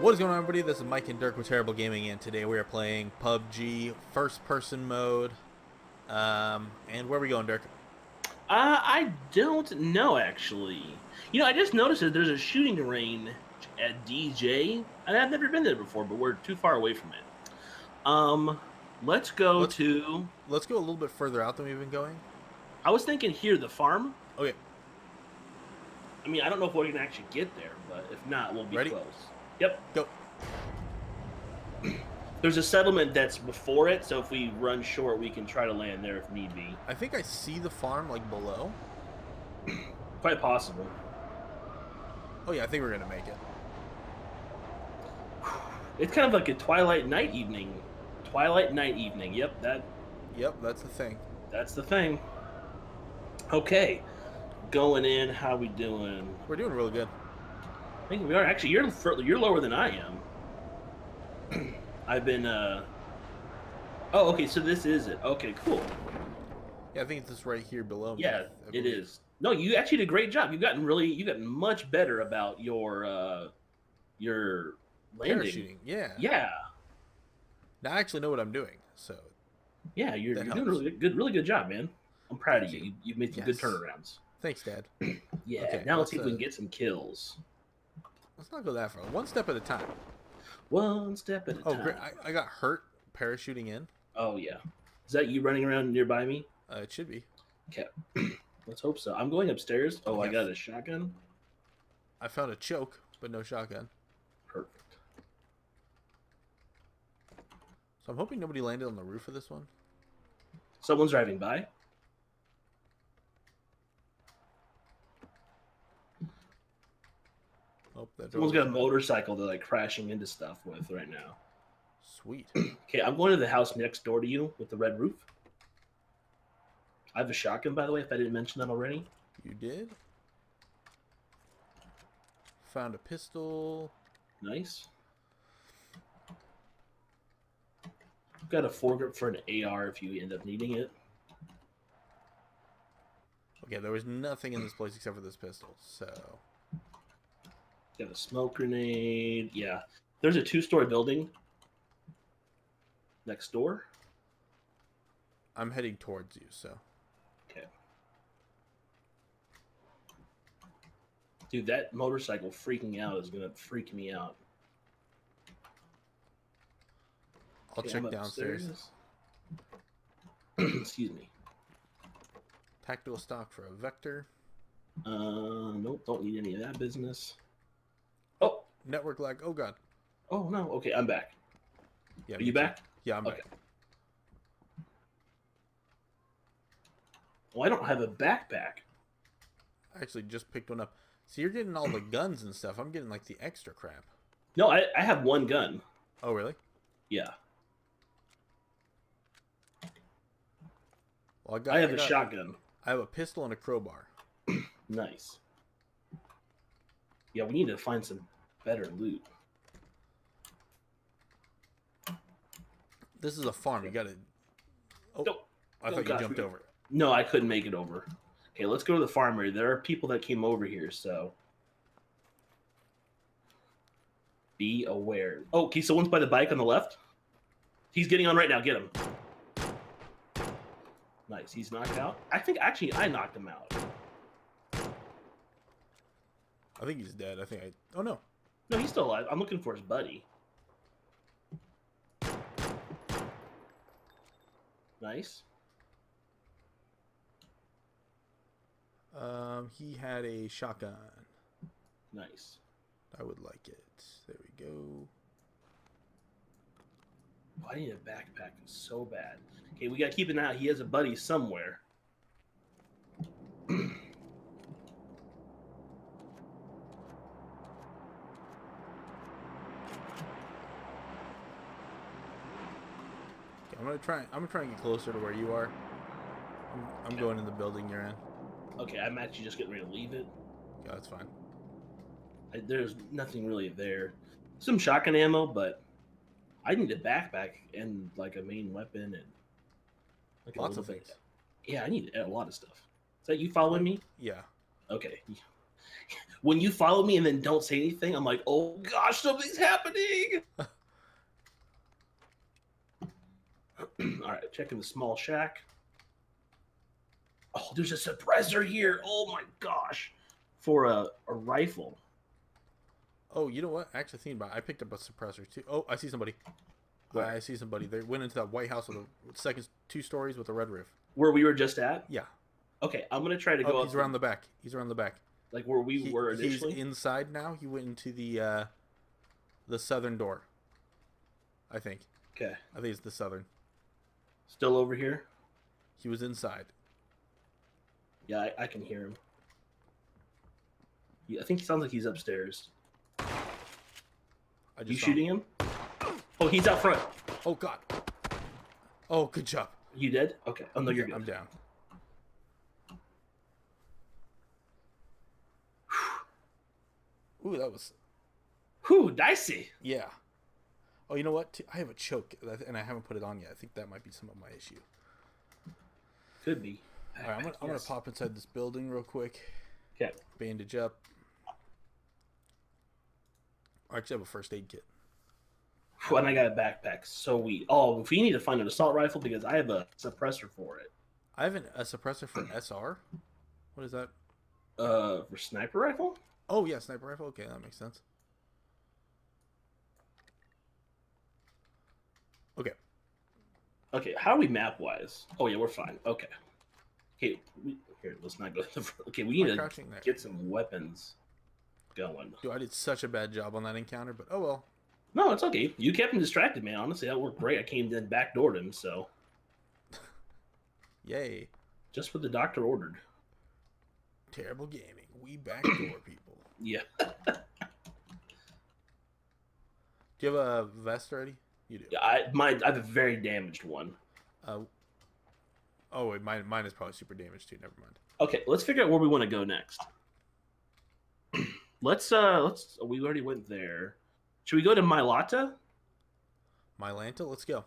What is going on, everybody? This is Mike and Dirk with Terrible Gaming, and today we are playing PUBG First Person Mode. Um, and where are we going, Dirk? Uh, I don't know actually. You know, I just noticed that there's a shooting range at DJ, and I've never been there before, but we're too far away from it. Um, let's go Let's- to. Let's go a little bit further out than we've been going. I was thinking here, the farm. Okay, I mean, I don't know if we're gonna actually get there, but if not, we'll be Ready? close. Yep. go. There's a settlement that's before it, so if we run short, we can try to land there if need be. I think I see the farm like below. Quite possible. Oh yeah, I think we're gonna make it. It's kind of like a twilight night evening. Twilight night evening. Yep, that Yep, that's the thing. That's the thing. Okay, going in. How we doing? We're doing really good. I think we are actually. You're you're lower than I am. I've been. uh Oh, okay. So this is it. Okay, cool. Yeah, I think it's just right here below. me, Yeah, I it No, you actually did a great job. You've gotten really, you've gotten much better about your uh your landing. Parachuting. Yeah. Yeah, Now I actually know what I'm doing. So yeah. You're, you're doing really good, really good job, man. I'm proud of you. you. You've made some good turnarounds. thanks, Dad. Yeah. Okay, now let's, see if we can get some kills. Let's not go that far. One step at a time. One step at a Oh, time. Oh, great! I, I got hurt parachuting in. Oh yeah. Is that you running around nearby me? Uh, it should be. Okay. Let's hope so. I'm going upstairs. Oh, I got a shotgun. I found a choke, but no shotgun. Perfect. So I'm hoping nobody landed on the roof of this one. Someone's driving by. Oh, that Someone's got a motorcycle they're like crashing into stuff with right now. Sweet. Okay, I'm going to the house next door to you with the red roof. I have a shotgun, by the way, if I didn't mention that already. You did. Found a pistol. Nice. I've got a foregrip for an AR if you end up needing it. Okay, there was nothing in this place except for this pistol. So Got a smoke grenade. Yeah. There's a two story building next door. I'm heading towards you. So Okay. Dude, that motorcycle freaking out is gonna freak me out. I'll Okay, check I'm downstairs. Excuse me. Tactical stock for a vector. Uh, nope, don't need any of that business. Oh, Network lag. Oh god. oh no. Okay, I'm back. Yeah. Are you back? Yeah, I'm Okay. back. Well, I don't have a backpack. I actually just picked one up. So you're getting all the guns and stuff. I'm getting like the extra crap. No, I, I have one gun. Oh really? Yeah, Well, I got. I have a got- shotgun. I have a pistol and a crowbar. Nice. Yeah, we need to find some better loot. This is a farm. You gotta. Oh, Nope. I thought you jumped we- over. No, I couldn't make it over. Okay, let's go to the farm area. There are people that came over here, so be aware. Oh, okay, someone's by the bike on the left. He's getting on right now. Get him. Nice. He's knocked out. I think actually I knocked him out. I think he's dead. I think I. Oh no. No, he's still alive. I'm looking for his buddy. Nice. Um, he had a shotgun. Nice. I would like it. There we go. Oh, I need a backpack so bad. Okay, we gotta keep an eye out. He has a buddy somewhere. gonna try. I'm gonna try and get closer to where you are. I'm, I'm going in the building you're in. Okay, I'm actually just getting ready to leave it. Yeah, that's fine. I, there's nothing really there. Some shotgun ammo, but I need a backpack and like a main weapon and like Lots little of bit- things. Yeah, I need a lot of stuff. Is that you following me? Yeah. Okay. when you follow me and then don't say anything, I'm like, oh gosh, something's happening. All right, checking the small shack. Oh, there's a suppressor here. Oh my gosh, for a, a rifle. Oh, you know what? Actually, thinking about, it, I picked up a suppressor too. Oh, I see somebody. Where? I see somebody. They went into that White House with a second two stories with a red roof. Where we were just at. Yeah. Okay, I'm gonna try to go Oh, up he's around the back. He's around the back. like where we He- were he's inside now. He went into the uh, the southern door. I think. Okay, I think it's the southern. Still over here. He was inside. Yeah, I, I can hear him. Yeah, I think it sounds like he's upstairs. I just You saw him. shooting him? Oh, he's out front. Oh God. Oh, good job. You dead? Okay. Oh no, you're Okay, I'm down. Ooh, that was Whew, dicey. yeah. Oh, you know what? I have a choke, and I haven't put it on yet. I think that might be some of my issue. Could be. All right, I'm gonna, I'm gonna pop inside this building real quick. Okay. Bandage up. I actually have a first aid kit. Whew, And I got a backpack. So we. Oh, if you need to find an assault rifle because I have a suppressor for it. I have an, a suppressor for SR. What is that? Uh, for sniper rifle. Oh yeah, sniper rifle. Okay, that makes sense. Okay. Okay, how are we map wise? Oh yeah, we're fine. Okay. Okay, we, here. Let's not go. Okay, we need to there? get some weapons going. Dude, I did such a bad job on that encounter, but oh well. No, it's okay. You kept him distracted, man. Honestly, that worked great. I came in backdoored him, so Yay. just what the doctor ordered. Terrible gaming. We backdoor people. Yeah. Do you have a vest already? You do. Yeah, I my I have a very damaged one. Uh, oh wait, mine mine is probably super damaged too. Never mind. Okay, let's figure out where we want to go next. let's uh let's we already went there. Should we go to Mylata? Mylanta, let's go.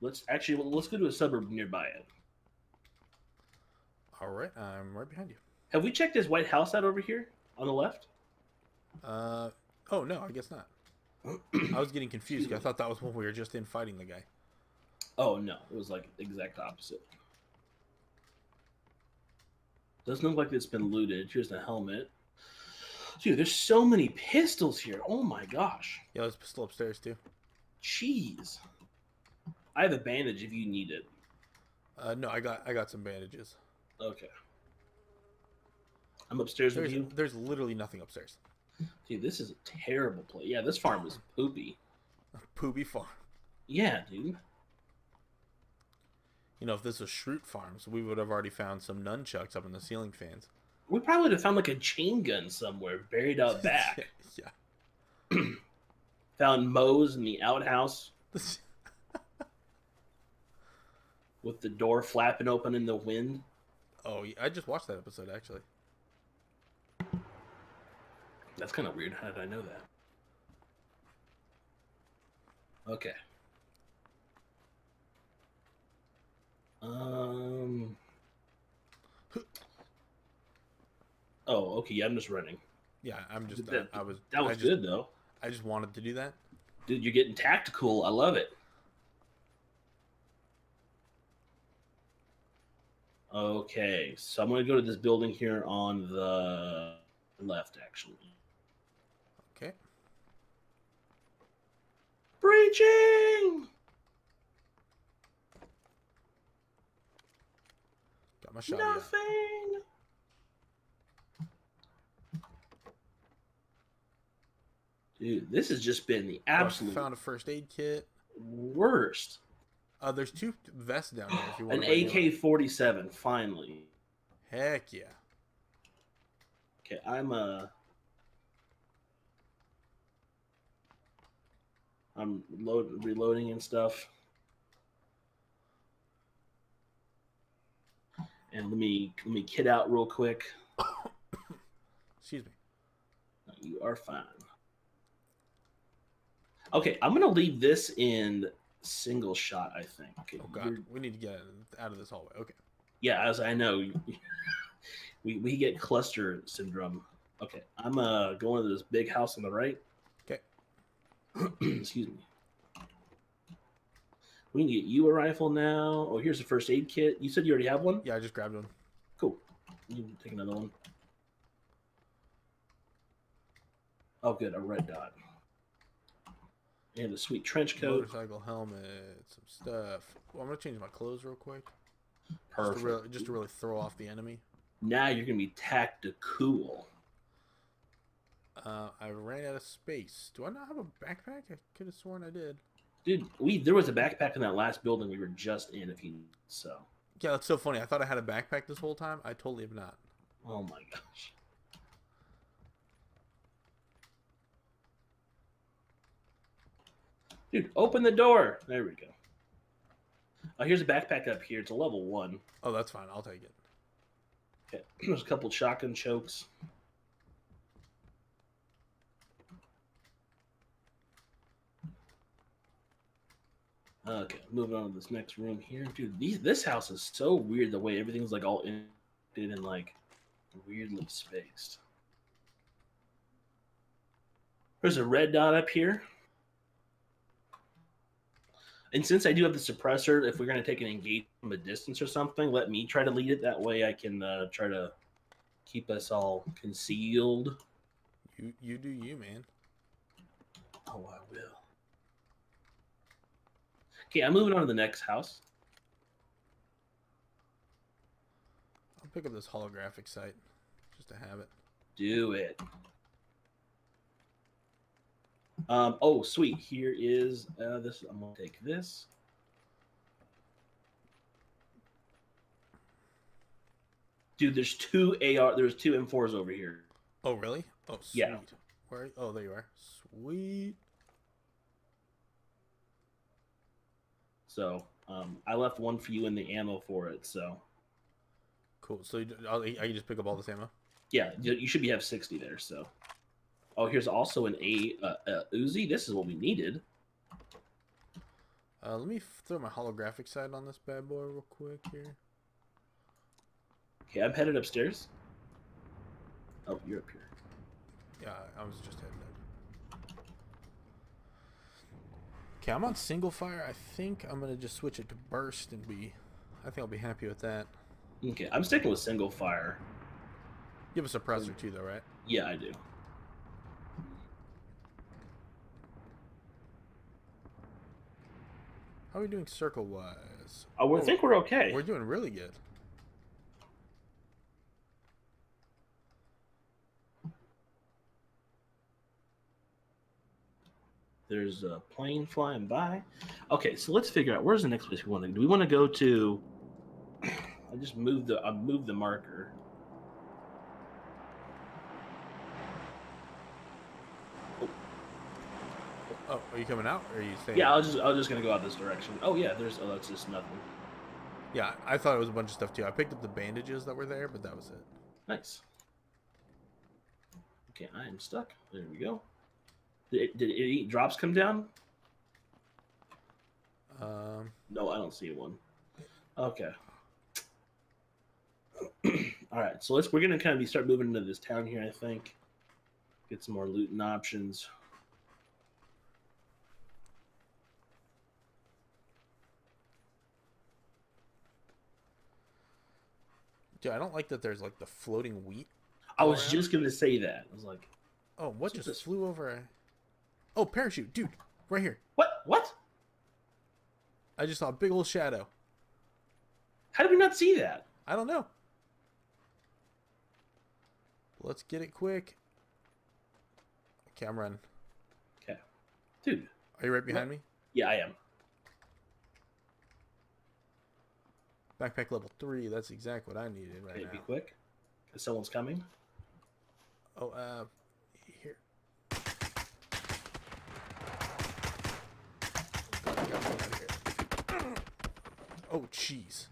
Let's actually let's go to a suburb nearby it. All right, I'm right behind you. Have we checked this White House out over here on the left? Uh, oh no, I guess not. I was getting confused. I thought that was when we were just in fighting the guy. Oh no, it was like the exact opposite. Doesn't look like it's been looted. Here's the helmet. Dude, there's so many pistols here. Oh my gosh. Yeah, there's a pistol upstairs too. Jeez. I have a bandage if you need it. Uh, no, I got I got some bandages. Okay. I'm upstairs with you. there's literally nothing upstairs. Dude, this is a terrible place. Yeah, this farm is poopy. Poopy farm. Yeah, dude. You know, if this was Shrute Farms, we would have already found some nunchucks up in the ceiling fans. We probably would have found like a chain gun somewhere buried out back. yeah. found Mose in the outhouse with the door flapping open in the wind. oh, I just watched that episode actually. That's kind of weird. How did I know that? Okay. Um. Oh, okay. Yeah, I'm just running. Yeah, I'm just That- I, I was That was I just, good though, I just wanted to do that. dude. You're getting tactical. I love it. Okay, so I'm gonna go to this building here on the left, actually. Okay. Breaching. Got my shot. yeah. Nothing. Dude, this has just been the Oh, I absolute found a first aid kit. worst. Uh, there's two vests down here if you An want. to AK 47, finally. Heck yeah. Okay, I'm uh I'm load, reloading and stuff. And let me let me kid out real quick. Excuse me. You are fine. Okay, I'm gonna leave this in single shot. I think. Okay, Oh god, we need to get out of this hallway. Okay. yeah, as I know, we we get cluster syndrome. Okay, I'm uh going to this big house on the right. Excuse me. We can get you a rifle now. Oh, here's the first aid kit. You said you already have one. Yeah, I just grabbed one. Cool. You can take another one. Oh, good. A red dot. And a sweet trench coat. Motorcycle helmet, some stuff. Well, I'm gonna change my clothes real quick. Just Perfect. to, really, just to really throw off the enemy. Now you're gonna be tactical. Uh, I ran out of space. Do I not have a backpack? I could have sworn I did. Dude, we there was a backpack in that last building we were just in. If you so. Yeah, that's so funny. I thought I had a backpack this whole time. I totally have not. Oh my gosh. Dude, open the door. There we go. Oh, here's a backpack up here. It's a level one. Oh, that's fine. I'll take it. Okay. There's a couple shotgun chokes. Okay, moving on to this next room here. Dude, these, this house is so weird the way everything's like all in and like weirdly spaced. There's a red dot up here. And since I do have the suppressor, if we're going to take an engage from a distance or something, let me try to lead it. That way I can uh, try to keep us all concealed. You you do you, man. Oh, I will. Okay, I'm moving on to the next house. I'll pick up this holographic site just to have it. Do it. Um, oh, sweet. Here is uh, this. I'm gonna take this. Dude, there's two AR. There's two M4s over here. Oh, really? Oh, sweet. Yeah. Where? Oh, there you are. Sweet. So um, I left one for you in the ammo for it. So Cool. So you, I'll, can just pick up all this ammo. yeah, you, should be have 60 there. So oh, here's also an A uh, uh, Uzi. This is what we needed. Uh, let me throw my holographic site on this bad boy real quick here. Okay, I'm headed upstairs. Oh, you're up here. Yeah, I was just heading there. Okay, I'm on single fire. I think I'm gonna just switch it to burst and be. I think I'll be happy with that. Okay, I'm sticking with single fire. You have a suppressor too, though, right? Yeah, I do. How are we doing circle wise? Oh, we Oh, think we're okay. We're doing really good. There's a plane flying by. Okay, so let's figure out where's the next place we want to. Do we want to go to? I just moved the. I moved the marker. Oh, oh, are you coming out or are you staying? Yeah, I was just. I was just gonna go out this direction. Oh yeah, there's. Oh, that's just nothing. Yeah, I thought it was a bunch of stuff too. I picked up the bandages that were there, but that was it. Nice. Okay, I am stuck. There we go. Did, did any drops come down? Um, No, I don't see one. Okay. All right, so let's. We're gonna kind of be start moving into this town here. I think. Get some more looting options. dude, I don't like that. There's like the floating wheat. I was around? just gonna say that. I was like, Oh, what just this- flew over? Oh, parachute, dude, right here. what? What? I just saw a big old shadow. How did we not see that? I don't know. Let's get it quick. Okay, I'm running. Okay, dude. Are you right behind me? Yeah, I am. Backpack level three. That's exactly what I needed right Okay, now. be quick, because someone's coming. Oh, uh, here. God, I got one out of here. Oh, jeez.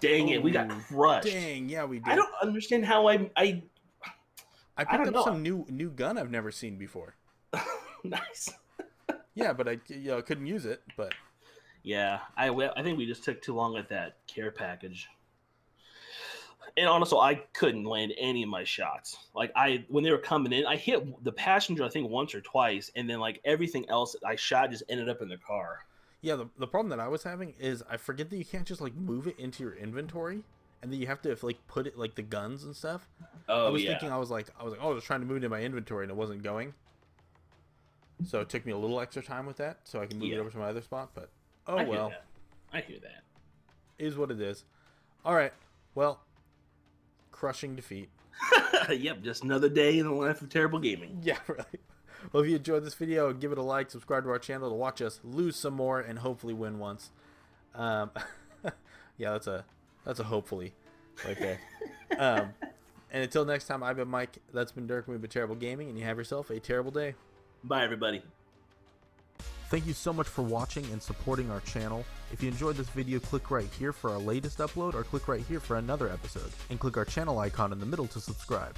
Dang it, we got Oh, crushed. Dang, yeah, we did. I don't understand how I. I I I picked don't up know. some new new gun I've never seen before. nice. Yeah, but I you know, couldn't use it. But Yeah, I I think we just took too long with that care package. And honestly, I couldn't land any of my shots. Like I, when they were coming in, I hit the passenger I think once or twice, and then like everything else I shot just ended up in the car. Yeah, the, the problem that I was having is I forget that you can't just like move it into your inventory, and then you have to like put it like the guns and stuff. Oh I was yeah, thinking I was like I was like oh I was trying to move it in my inventory and it wasn't going. So it took me a little extra time with that, so I can move Yeah. it over to my other spot. But oh I hear well, that. I hear that. is what it is. All right, well, crushing defeat. yep, just another day in the life of terrible gaming. Yeah, really. Well, if you enjoyed this video, give it a like, subscribe to our channel to watch us lose some more and hopefully win once. Um, yeah, that's a that's a hopefully right there. um, and until next time, I've been Mike. That's been Dirk. We've been Terrible Gaming, and you have yourself a terrible day. Bye, everybody. Thank you so much for watching and supporting our channel. If you enjoyed this video, click right here for our latest upload, or click right here for another episode, and click our channel icon in the middle to subscribe.